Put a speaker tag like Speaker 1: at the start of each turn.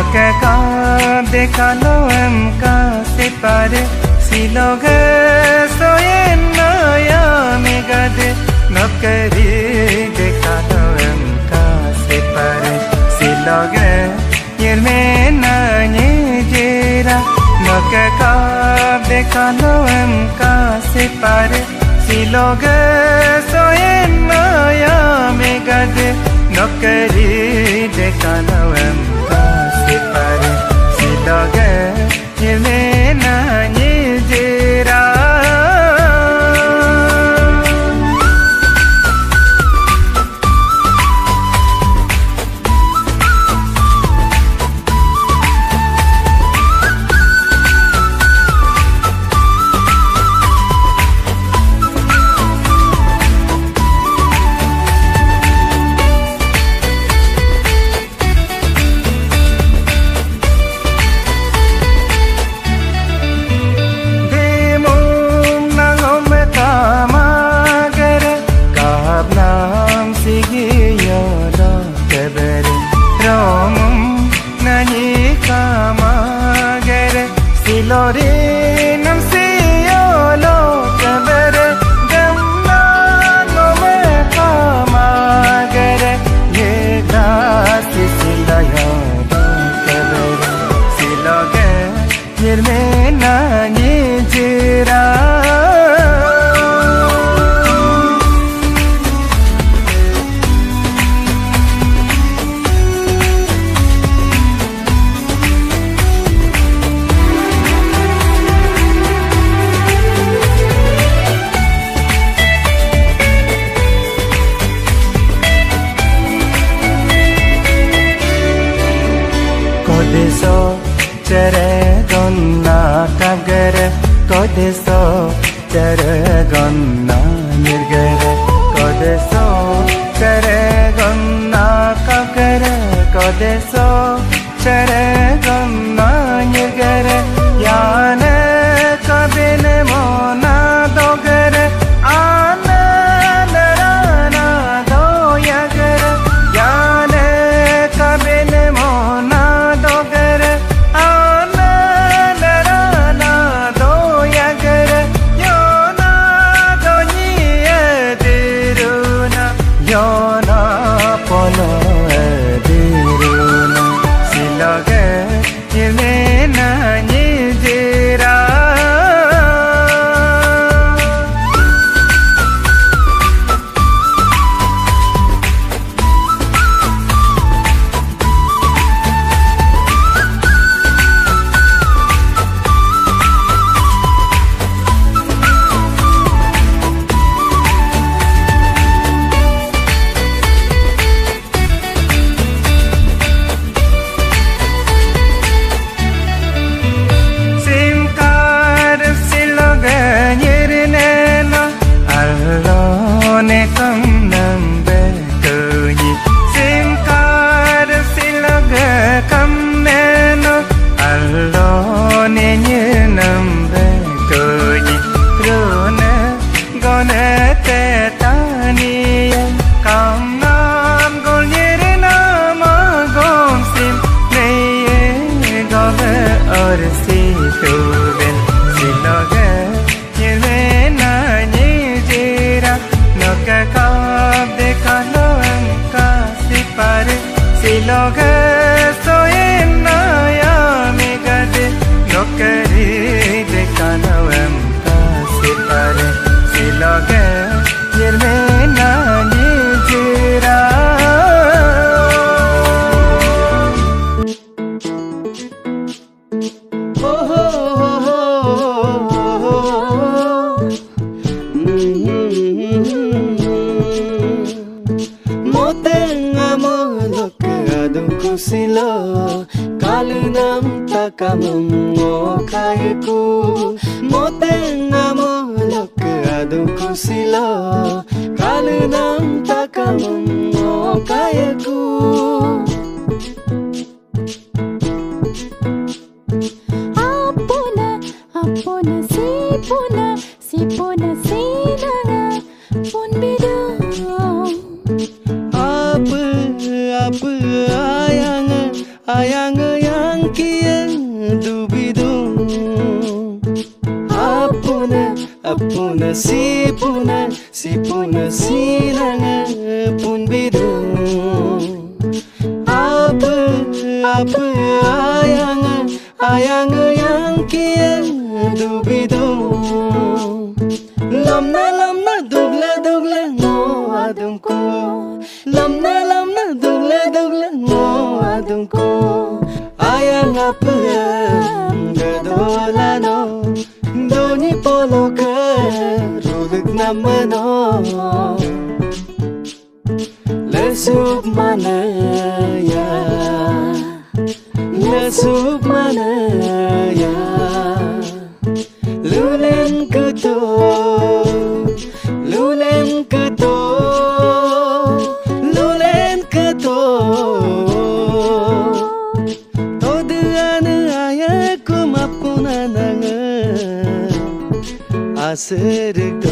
Speaker 1: मक कालोम् का सिपर सिलोगे गद। नकरीलों काशिपर सिलोगे नायि जेरा। मक कापदे कालों काशिपर सिलोग नया मे गद। नकरीलो गोन्ना कागर कोेसो चरगोन्ना निर्गर कोसो चरगोन्ना कगर कोेसो चर on air. sila Kalinam takamam o kaiku Motenga mo lokadu ku sila Kalinam takamam o kaiku ayang ayang yang kian dubidu apuna apuna si puna, si pun si lang pun bidu ap ap ayang ayang yang kian dubidu lamna lamna, dugla dugla, no adunku lamna lamna dugla dugla no adumko ayang no do ni polo ka rulik namano lesuk mana ya lesuk mana ya lulen kuto lulen kuto acerca.